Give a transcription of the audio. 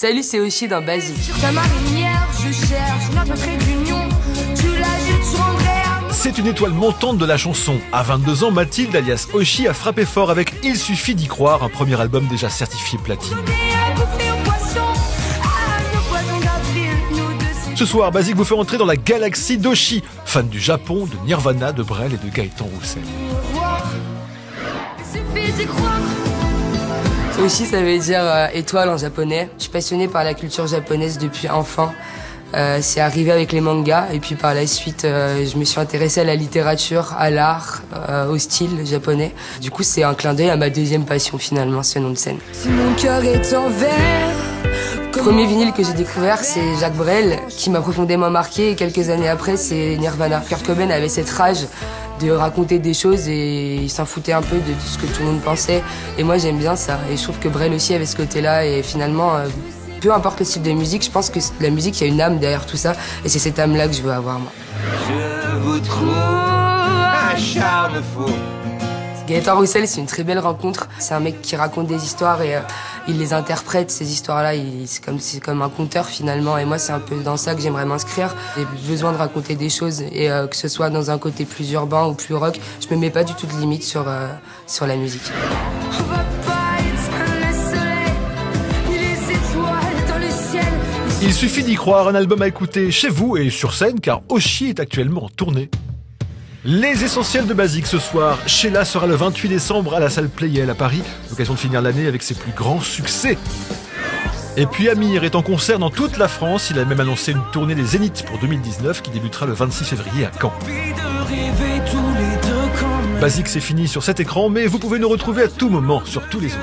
Salut, c'est Oshi dans Basique. C'est une étoile montante de la chanson. À 22 ans, Mathilde, alias Oshi, a frappé fort avec Il suffit d'y croire, un premier album déjà certifié platine. Ce soir, Basique vous fait entrer dans la galaxie d'Oshi, fan du Japon, de Nirvana, de Brel et de Gaëtan Roussel. Aussi, ça veut dire euh, étoile en japonais. Je suis passionnée par la culture japonaise depuis enfant. Euh, c'est arrivé avec les mangas et puis par la suite, euh, je me suis intéressée à la littérature, à l'art, euh, au style japonais. Du coup, c'est un clin d'œil à ma deuxième passion finalement, ce nom de scène. Si mon cœur est en verre. Premier vinyle que j'ai découvert, c'est Jacques Brel, qui m'a profondément marqué. Et quelques années après, c'est Nirvana. Kurt Cobain avait cette rage de raconter des choses et il s'en foutait un peu de tout ce que tout le monde pensait. Et moi j'aime bien ça. Et je trouve que Brel aussi avait ce côté-là et finalement, euh, peu importe le style de musique, je pense que la musique, il y a une âme derrière tout ça et c'est cette âme-là que je veux avoir moi. Je vous trouve un charme fou. Gaëtan Roussel, c'est une très belle rencontre. C'est un mec qui raconte des histoires et euh, il les interprète, ces histoires-là. C'est comme, comme un conteur finalement. Et moi, c'est un peu dans ça que j'aimerais m'inscrire. J'ai besoin de raconter des choses et euh, que ce soit dans un côté plus urbain ou plus rock, je me mets pas du tout de limite sur, euh, sur la musique. Il suffit d'y croire, un album à écouter chez vous et sur scène car Oshi est actuellement en tournée. Les essentiels de Basique ce soir. Sheila sera le 28 décembre à la salle Playel à Paris. L'occasion de finir l'année avec ses plus grands succès. Et puis Amir est en concert dans toute la France. Il a même annoncé une tournée des Zéniths pour 2019 qui débutera le 26 février à Caen. Basique c'est fini sur cet écran, mais vous pouvez nous retrouver à tout moment sur tous les autres.